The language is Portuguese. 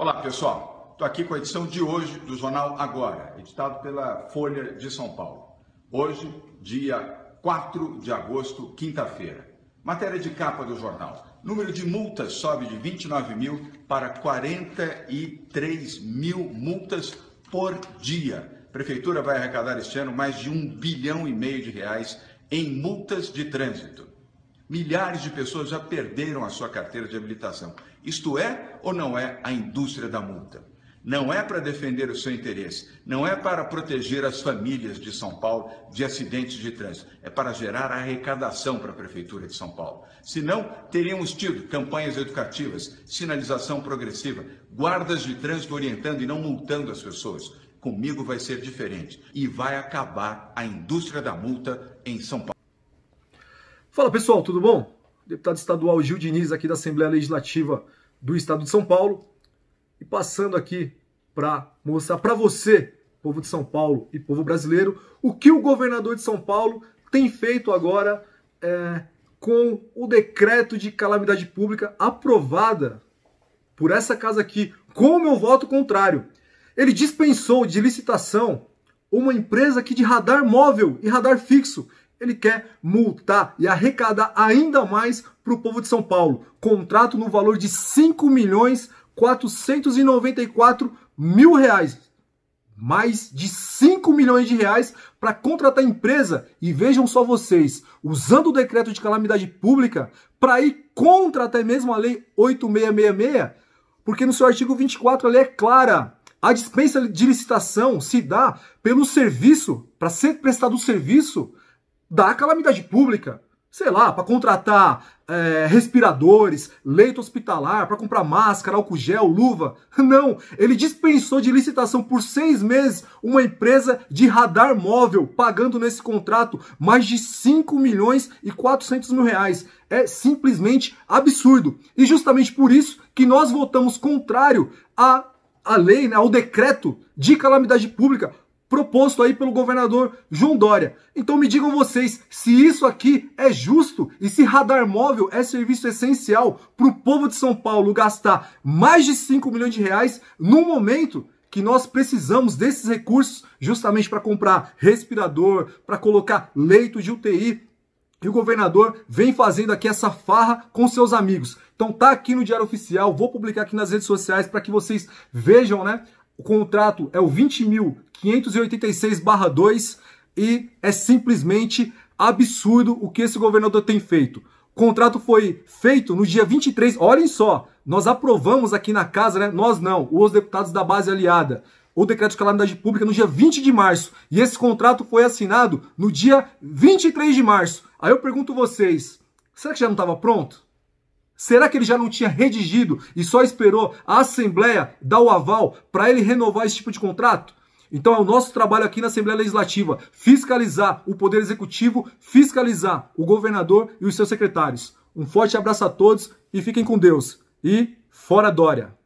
Olá, pessoal. Estou aqui com a edição de hoje do Jornal Agora, editado pela Folha de São Paulo. Hoje, dia 4 de agosto, quinta-feira. Matéria de capa do jornal. Número de multas sobe de 29 mil para 43 mil multas por dia. Prefeitura vai arrecadar este ano mais de um bilhão e meio de reais em multas de trânsito. Milhares de pessoas já perderam a sua carteira de habilitação. Isto é ou não é a indústria da multa? Não é para defender o seu interesse, não é para proteger as famílias de São Paulo de acidentes de trânsito, é para gerar arrecadação para a Prefeitura de São Paulo. Senão, teríamos tido campanhas educativas, sinalização progressiva, guardas de trânsito orientando e não multando as pessoas. Comigo vai ser diferente e vai acabar a indústria da multa em São Paulo. Fala pessoal, tudo bom? Deputado estadual Gil Diniz aqui da Assembleia Legislativa do Estado de São Paulo e passando aqui para mostrar para você, povo de São Paulo e povo brasileiro, o que o governador de São Paulo tem feito agora é, com o decreto de calamidade pública aprovada por essa casa aqui, com o meu voto contrário. Ele dispensou de licitação uma empresa aqui de radar móvel e radar fixo ele quer multar e arrecadar ainda mais para o povo de São Paulo. Contrato no valor de 5 milhões 494 mil reais. Mais de 5 milhões de reais para contratar empresa. E vejam só vocês, usando o decreto de calamidade pública para ir contra até mesmo a lei 8666, porque no seu artigo 24 a lei é clara. A dispensa de licitação se dá pelo serviço, para ser prestado o serviço, da calamidade pública. Sei lá, para contratar é, respiradores, leito hospitalar, para comprar máscara, álcool gel, luva. Não, ele dispensou de licitação por seis meses uma empresa de radar móvel, pagando nesse contrato mais de 5 milhões e 400 mil reais. É simplesmente absurdo. E justamente por isso que nós votamos contrário à, à lei, né, ao decreto de calamidade pública, proposto aí pelo governador João Dória. Então me digam vocês se isso aqui é justo e se radar móvel é serviço essencial para o povo de São Paulo gastar mais de 5 milhões de reais no momento que nós precisamos desses recursos justamente para comprar respirador, para colocar leito de UTI. E o governador vem fazendo aqui essa farra com seus amigos. Então tá aqui no Diário Oficial, vou publicar aqui nas redes sociais para que vocês vejam, né? O contrato é o 20.586/2 e é simplesmente absurdo o que esse governador tem feito. O contrato foi feito no dia 23. Olhem só, nós aprovamos aqui na casa, né? Nós não, os deputados da base aliada, o decreto de calamidade pública no dia 20 de março. E esse contrato foi assinado no dia 23 de março. Aí eu pergunto vocês, será que já não estava pronto? Será que ele já não tinha redigido e só esperou a Assembleia dar o aval para ele renovar esse tipo de contrato? Então é o nosso trabalho aqui na Assembleia Legislativa fiscalizar o Poder Executivo, fiscalizar o governador e os seus secretários. Um forte abraço a todos e fiquem com Deus. E fora Dória!